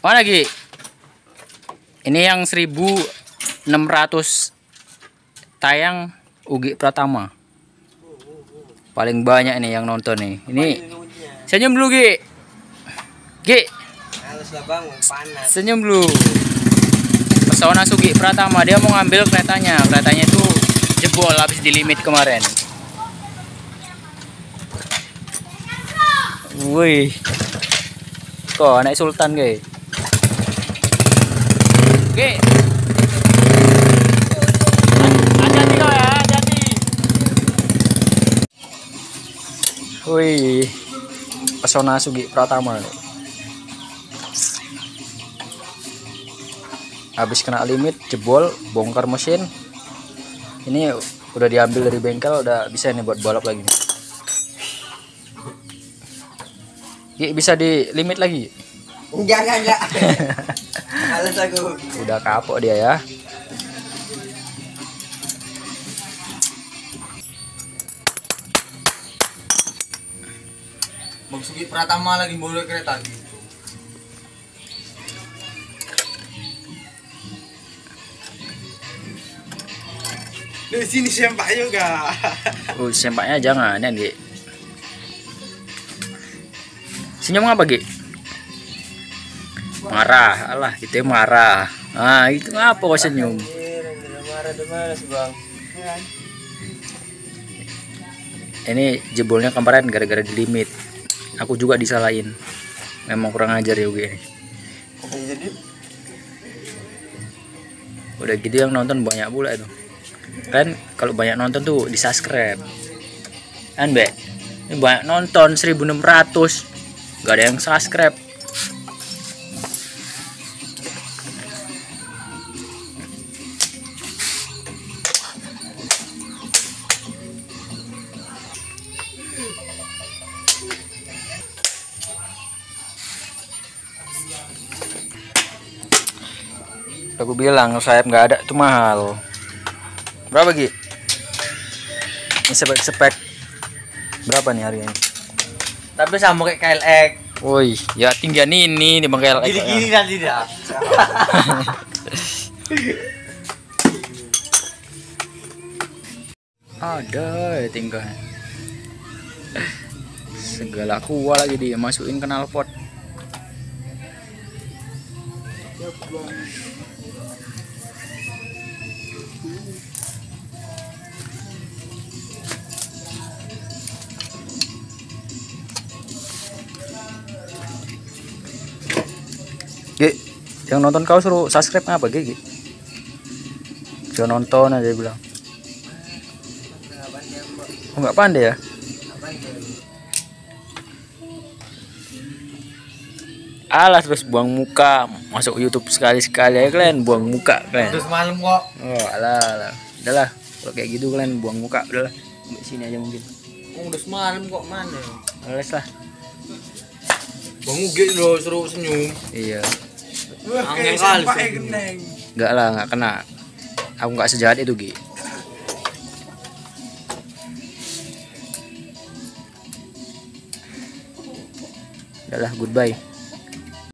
Mana lagi? Ini yang 1600 tayang Ugi Pratama. Paling banyak nih yang nonton nih. Ini senyum dulu Gi. Gi, senyum dulu. Pesona Sugi Pratama dia mau ngambil keretanya. Keretanya itu jebol habis di limit kemarin. Wih. Kok anak sultan gue. Oke. Hati-hati kau ya, hati-hati. Wih. Pesona Sugi Pratama. Habis kena limit, jebol, bongkar mesin. Ini udah diambil dari bengkel, udah bisa nih buat balap lagi. nih. Gi, bisa di limit lagi. Enggak, enggak, enggak. Aku. Udah kapok dia ya. Bang Sugi Pratama lagi boleh kereta gitu. Di sini sempak juga. Uh, sempaknya jangan ya, Gi. Senyum apa, Gi? Marah, alah, kita marah. Ah, itu ngapa kok senyum? Ini jebolnya kemarin gara-gara di limit. Aku juga disalahin. Memang kurang ajar ya. Jadi Udah gitu yang nonton banyak pula itu. Kan kalau banyak nonton tuh di subscribe. Kan, Be? Ini banyak nonton 1600. Gak ada yang subscribe. Aku bilang sayap nggak ada itu mahal. Berapa Gi? Ini spek-spek berapa nih harganya? Tapi sama kayak KLX. Woi, ya tinggian ini di bengkel. Gini-gini nanti dah. Ada ya tinggal. Segala kuah lagi dia masukin knalpot. Gi, yang nonton kau suruh subscribe ngapa Gi? Gi? Jangan nonton aja bilang. Oh, nggak pandai ya? Alas terus buang muka masuk YouTube sekali-sekali ya kalian buang muka kalian. Terus malam kok. Oh, alah, alah. Udahlah, kalau kayak gitu kalian buang muka udahlah. Sampai sini aja mungkin. Oh, udah semalam kok mana? Alas lah. Bang Ugi lo suruh senyum. Iya. Angin kali. Enggak lah, enggak kena. Aku nggak sejahat itu, Gi. Udahlah, goodbye.